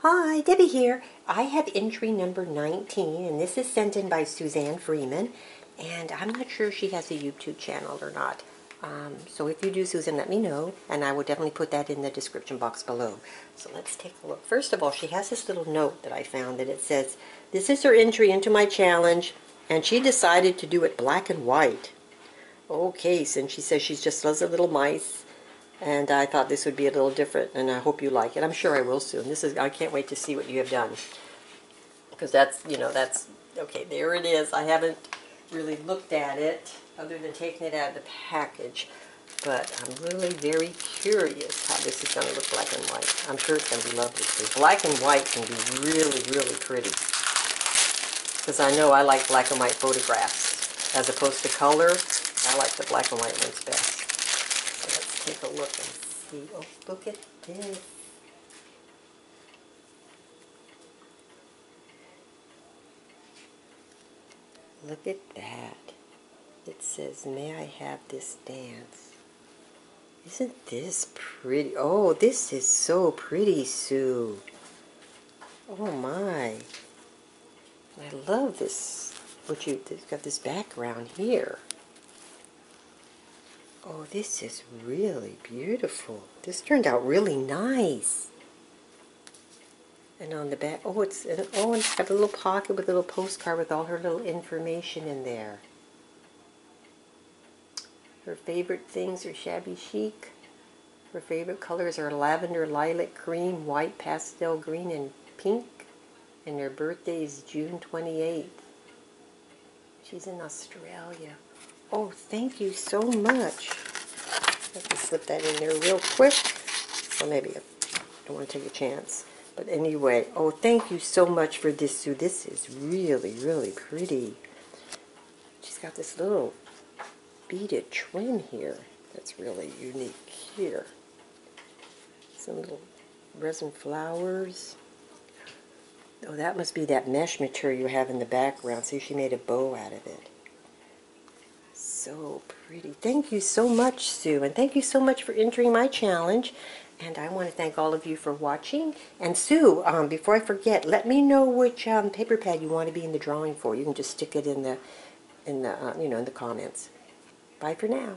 Hi, Debbie here. I have entry number 19, and this is sent in by Suzanne Freeman. And I'm not sure she has a YouTube channel or not. Um, so if you do, Susan, let me know, and I will definitely put that in the description box below. So let's take a look. First of all, she has this little note that I found that it says, This is her entry into my challenge, and she decided to do it black and white. Okay, since she says she's just loves her little mice, and I thought this would be a little different, and I hope you like it. I'm sure I will soon. This is I can't wait to see what you have done, because that's you know that's okay. There it is. I haven't really looked at it other than taking it out of the package, but I'm really very curious how this is going to look black and white. I'm sure it's going to be lovely. Too. Black and white can be really really pretty, because I know I like black and white photographs as opposed to color. I like the black and white ones best take a look and see. Oh, look at this. Look at that. It says, may I have this dance? Isn't this pretty? Oh, this is so pretty, Sue. Oh my. I love this. What you, it's got this background here. Oh, this is really beautiful. This turned out really nice. And on the back, oh, it's uh, oh, and it's got a little pocket with a little postcard with all her little information in there. Her favorite things are shabby chic. Her favorite colors are lavender, lilac, cream, white, pastel green, and pink. And her birthday is June 28th. She's in Australia. Oh, thank you so much. Let me slip that in there real quick. Or maybe I don't want to take a chance. But anyway, oh, thank you so much for this, Sue. This is really, really pretty. She's got this little beaded trim here that's really unique here. Some little resin flowers. Oh, that must be that mesh material you have in the background. See, she made a bow out of it so pretty. Thank you so much, Sue, and thank you so much for entering my challenge. And I want to thank all of you for watching. And Sue, um, before I forget, let me know which um, paper pad you want to be in the drawing for. You can just stick it in the, in the, uh, you know, in the comments. Bye for now.